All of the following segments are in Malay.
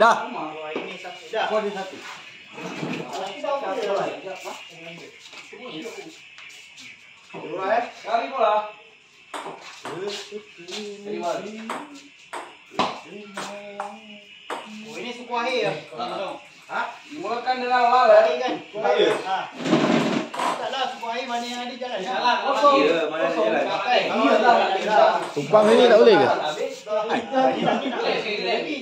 Dah. Ini satu. Dah. Kau ada satu. Dua eh. Kali pula. Terima Oh, ini suku akhir ya. Ha? Dimulakan dengan lala. Tadi kan? Suku akhir. Ha. Taklah suku akhir mana yang ada jalan. Jalan. Kosong. Ya, mana ada jalan. Lah, lah. Tumpang sini tak boleh ke? Habis. Ini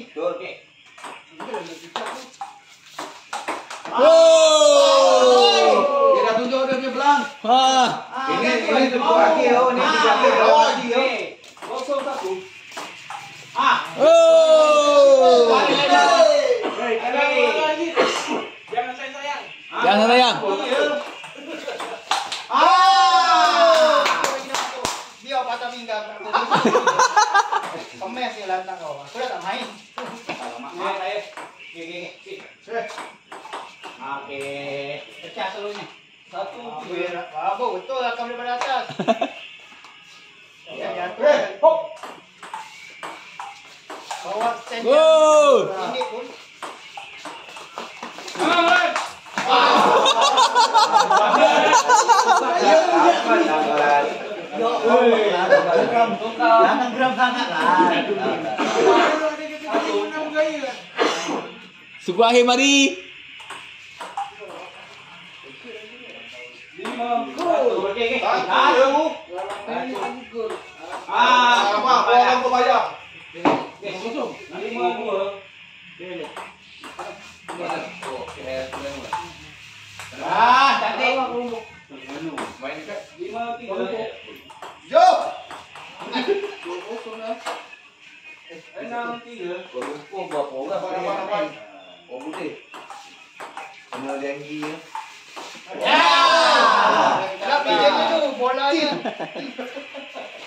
lagi. Betul. Oh. Dia dah tunjuk dia punya belang. Ha. Ini ini tu akhir oh, ni di akhir oh lagi oh. Kosong satu. Oh. Jangan sayang-sayang. Jangan sayang. Ah! Dia patah pinggang. Kemes ni lantang kau. Aku dah tak main. Maaf lah ya. Okey, Okey. Pecah seluruhnya. Satu, tiga. Apa betul lah kau daripada atas. Ya, jatuh. Eh, hop. Bawa stand. Ini pun. Jangan. Jangan geram sangat lah. Suku akhir mari. Orang tiga. Oh, berapa orang? Apa, apa, apa? Oh, putih. Kena janji ya. Ya. Nak pinjam dulu bolanya.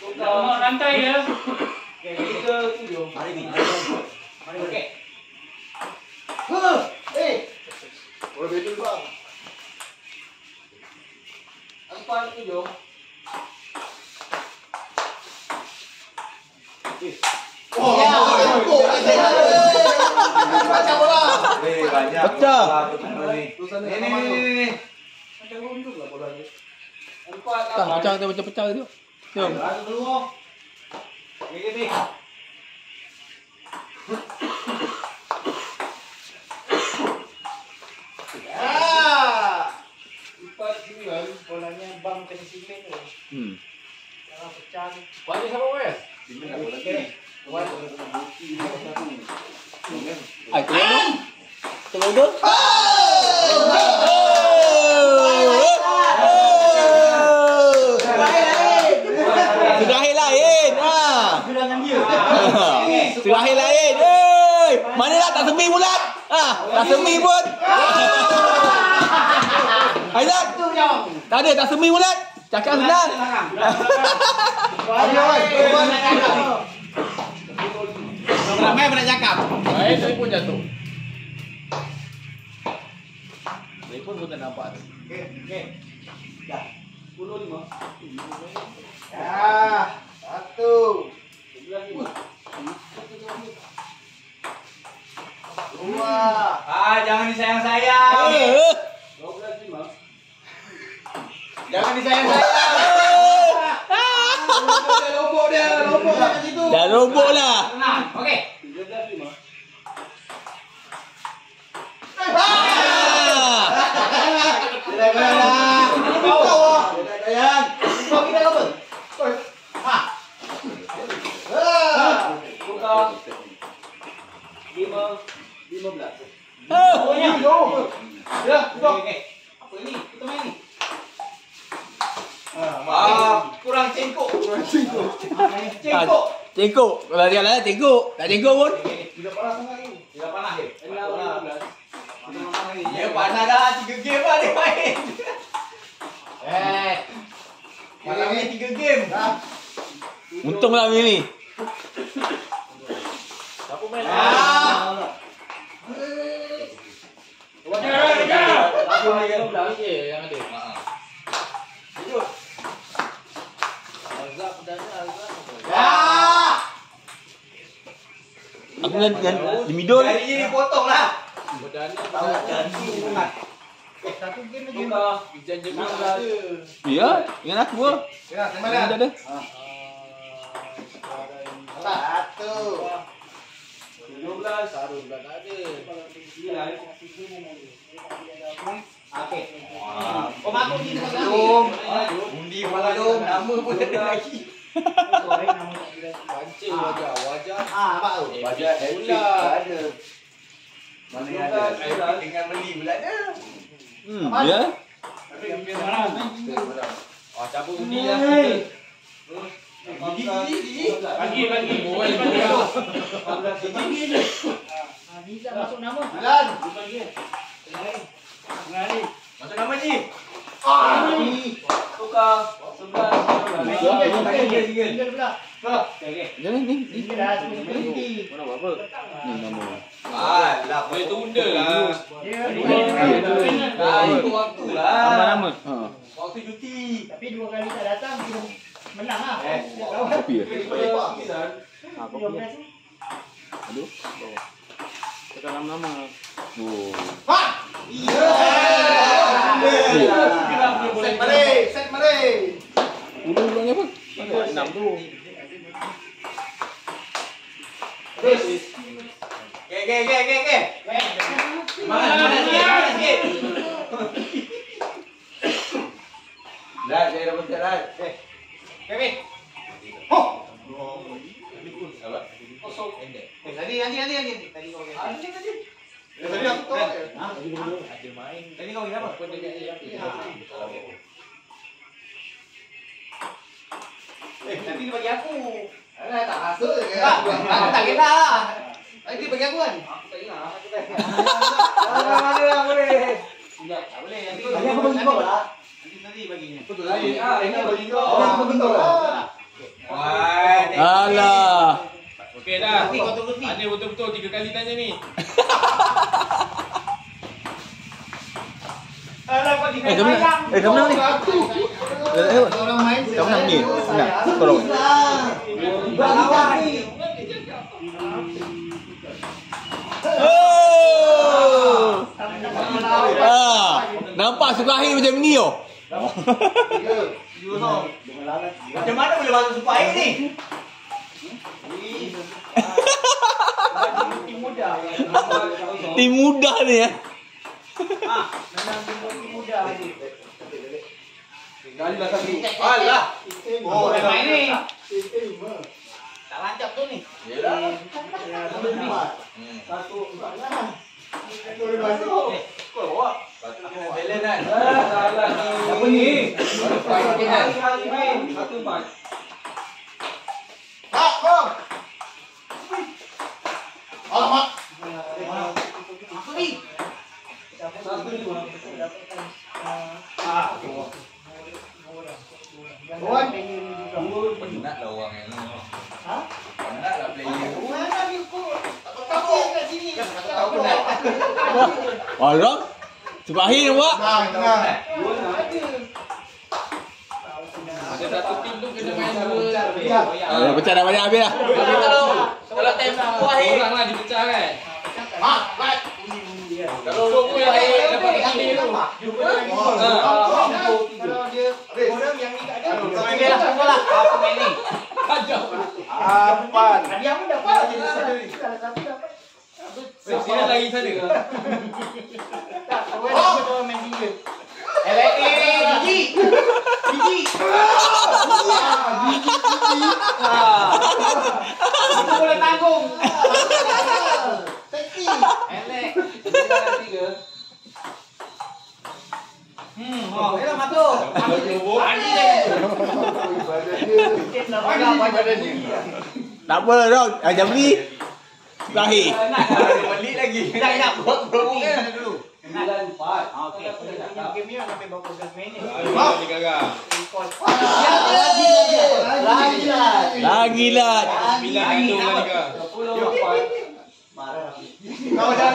Tukar. rantai ya. Okey, tiga, tujuh. Hari ni. Okey. Huh. Simen tu. Hmm. Jangan pecah ni. Banyak siapa wes? Ai, tu tu. Tolong tu. Sudah akhir lain. Ha. Gerangan dia. Sudah akhir lain. Hey, mana lah tak semi bulat? Ha, tak semi pun. Aizat. Tak ada tak semi bulat. Cakap senang. Ramai pernah cakap. Baik, saya pun jatuh. Telefon pun tak nampak. Okey, okey. Dah. Sepuluh lima. Ya. Kat situ. Ah, Tengkok. Kalau dia lah tengkok. Tak tengkok pun. Tidak panas sangat ni. Tidak panas ke? Lima belas. Dia panas dah tiga game lah dia main. Eh. Malam ni tiga game. Untunglah ni. Siapa main? Ah. Lagi lagi belas je yang ada. Ya. Aku yang, yang di middle. Jari ni potong lah. Satu game lagi. Ya, dengan aku pun. Ya, yang Mana mana? ada? Satu. Okey. Oh, makuk ni tengah lagi. Belum. Undi belum. Nama pun tak ada lagi. Ah, apa tu? Wajah tak ada. Mana yang ada? Epic dengan beli pula ada. Hmm, ya. Oh, cabut undi lah. Gigi, gigi, gigi. Bagi, bagi. Ah, ni dah masuk nama. Jalan. Masuk nama ni. Ah, ni. Tukar. Sebelas. Tinggal, tinggal pula. Jangan ni. ni. Tinggal dah, sepuluh berhenti. Ni nama. Alah, Boleh tunda lah. Dia Ah, itu waktu lah. Nama-nama. Ha. Waktu cuti. Tapi dua kali tak datang, dia menang lah. Eh. Kopi ya. Ha, kopi. Aduh. Tekan nama-nama. Oh. Set balik, set balik. Ulu-ulu ni apa? Enam tu. Ke, ke, ke, ke, ke. Mana, mana sikit, mana sikit. Dah, saya dah betul dah. Ke, ke. Oh. Eh, tadi, tadi, tadi, tadi. Tadi kau ke. Tadi, tadi. Eh, tadi aku tahu. Ha? Tadi kau ke apa? Eh, nanti dia bagi aku. Alah, tak rasa ke? Aku tak kena lah. Nanti dia bagi aku kan? Aku tak. Aku tak. Mana lah, boleh. Tak boleh. Nanti Bagi aku bagi kau lah. Nanti nanti baginya. Betul tadi. Ah, ini bagi kau. Oh, aku betul lah. Wah, Alah. Okey dah. Kau. Ada betul-betul tiga kali tanya ni. Eh, kamu nak? Eh, kamu nak ni? Eh, nak ni? Nak? Tolong. Oh! Ah, nampak Sukahi macam ni oh. Macam mana boleh masuk super air ni? Tim muda ni ya. Kali dah satu. Alah. Oh, Orang main ni. Tak lancap tu ni. Yalah. Kau bawa. Patut kena balance kan. Apa ni? Okey kan. Satu empat. Tak, kau. Alamak. Aku ni. Kawan. Penat lah orang yang ni. Ha? Penat lah player. Mana ni kau? Tak tahu kat sini. Tak tahu penat. Alah. Sukahi ni buat. Ada satu tim tu kena main dua. Eh, pecah dah banyak habis dah. Kalau kalau time aku akhir. Orang lah dipecah kan. Ha, baik. Kalau dua yang akhir dapat kali tu. Kalau dia orang yang ni tak ada. Okey lah, aku lah. Aku main ni. Kacau. Apan. Dia pun dapat. Salah satu dapat. Sini lagi sana. Tak, orang kita main tiga. Eh, baik ni. Gigi. Gigi. Aku boleh tanggung. Sexy. Elek. Hmm, oh, ya masuk. Lagi deh. Tak apa dah. Ah, jangan Sukahi. Balik lagi. Tak nak buat brownie sana dulu. Sembilan empat. Okey. Game ni sampai berapa belas minit? Ah, ni gagal. Lagi lah. Lagi lah. Sembilan kandung lah ni kau. Sepuluh empat. Kau dah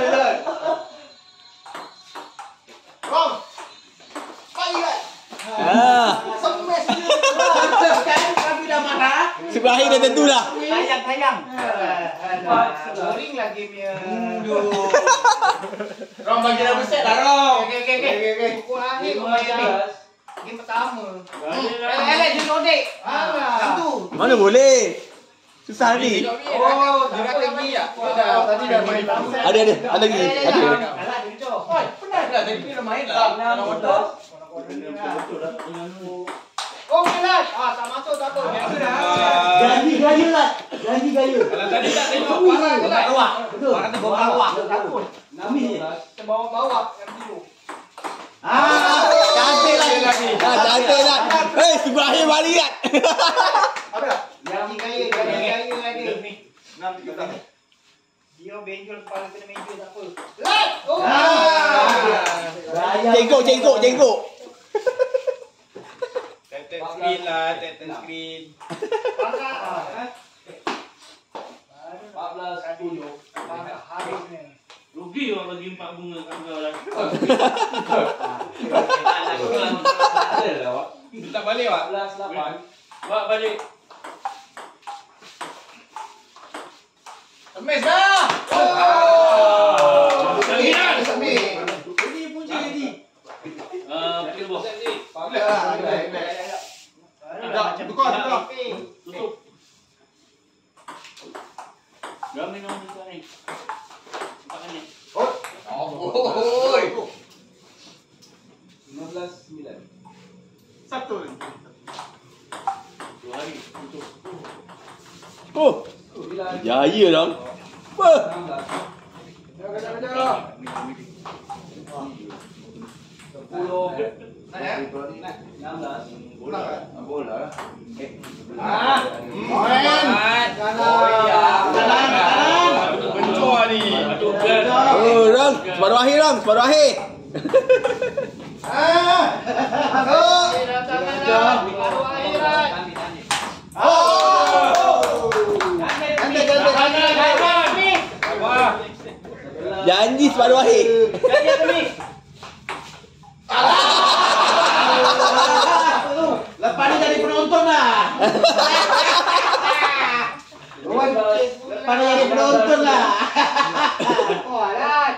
Ah, kami dah tentu dah. Ayam sayang. Alah, boring lah game-nya. Rom bagi dah beset lah Rom. Okey, okey, okey. Pukul akhir kau main ni. Game pertama. Eh, Eh, jadi odek. Alah. Tu. Mana boleh? Susah ni. Oh, dia kata ya. Tadi dah main Ada ada ada lagi. Ada. Alah, dia kecoh. Oi, penat dah. Tadi dia dah main lah. Enam belas. Oh, penat. Ah, tak masuk tak apa. Biasa dah. Janji gaya lah. Janji gaya. Kalau tadi tak tengok Parah ke tak? Awak. Betul. Orang tu bawa awak. Takut. Nami je. Bawa-bawa yang biru. Ah, cantik lagi. Ah, cantik lah. Hei, akhir balik kan. Janji gaya, janji gaya ada. Enam tiga belas. Dia benjol kepala kena meja tak apa. Lat! Oh! Gaya. Cengkok, cengkok, cengkok. Tap-tap screen lah, tap-tap screen. Parah. ah. Empat belas sepuluh. Parah habis ni. Rugi orang bagi empat bunga kat kau lah. Lah awak. Tak balik Wak? belas lapan. Buat balik. Semis dah! Punca jadi. Ah, pergi belas. Tak, tukar, tukar. Tutup. Dah minum ni tuan ni. Makan ni. Lima belas sembilan. Satu. Dua hari. Oh, jaya dong. Wah. Enam belas. Sepuluh. Enam belas. Ah! Main. Bencor ni. Satu belas. Oh, Rom, separuh akhir Rom, separuh akhir. Dah. Baru akhirat. Cantik, cantik, cantik. Wah. Janji separuh akhir. Apa ni? Lepas ni jadi penonton lah. Lepas ni jadi penonton lah. Oh, alat.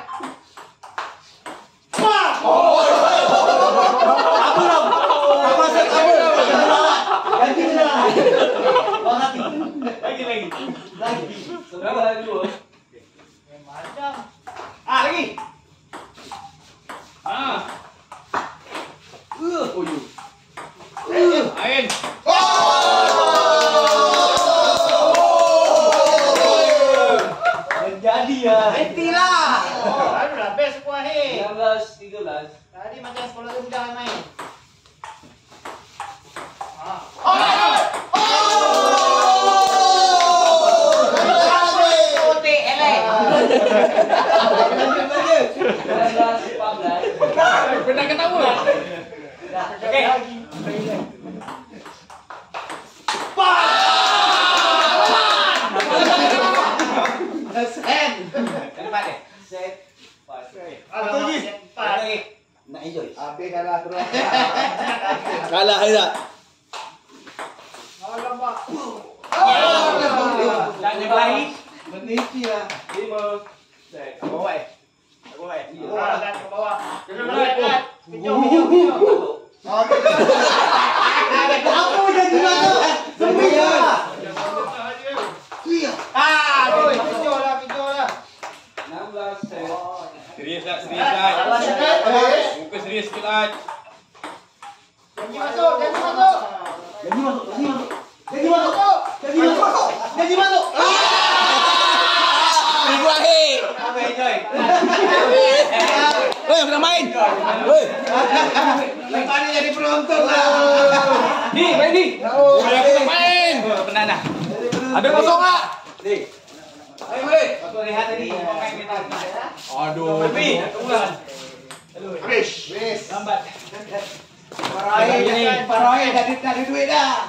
Apa Rom? Apa rasa apa? Janji lah. Orang hati. Lagi lagi. Lagi. Sembilan dua. Macam. Ah, lagi. Ah. Main. Pernah ketawa? Okey. Sen. Depan dia. Set. Empat. Alamak, lagi. empat lagi. Nak enjoy. Habis kalah terus. Kalah Haizat. Alamak. Dan yang lain. Meniti lah. Lima. Set. Bawah eh. Bawah eh. Iya. Bawah kan ke bawah. Berat kan. Kejauh kejauh kejauh. Apa jadi mana? Semua. Iya. Ah, kejauh lah kejauh lah. Enam belas set. Serius lah, serius lah. Salah sangat. Muka serius sikit lah. Janji masuk, janji masuk. Jadi masuk, jadi masuk. Jadi masuk. Jadi masuk. Jadi masuk. Minggu akhir. Apa enjoy? Weh, nak main. Weh. Lepas ni jadi penonton lah. Ni, main ni. Oh, aku tak main. Penat dah. Habis kosong tak? Ayo boleh. Waktu rehat tadi main kita. Aduh. Tapi, ulang. Habis. Lambat. Para air, para air dah ada duit dah.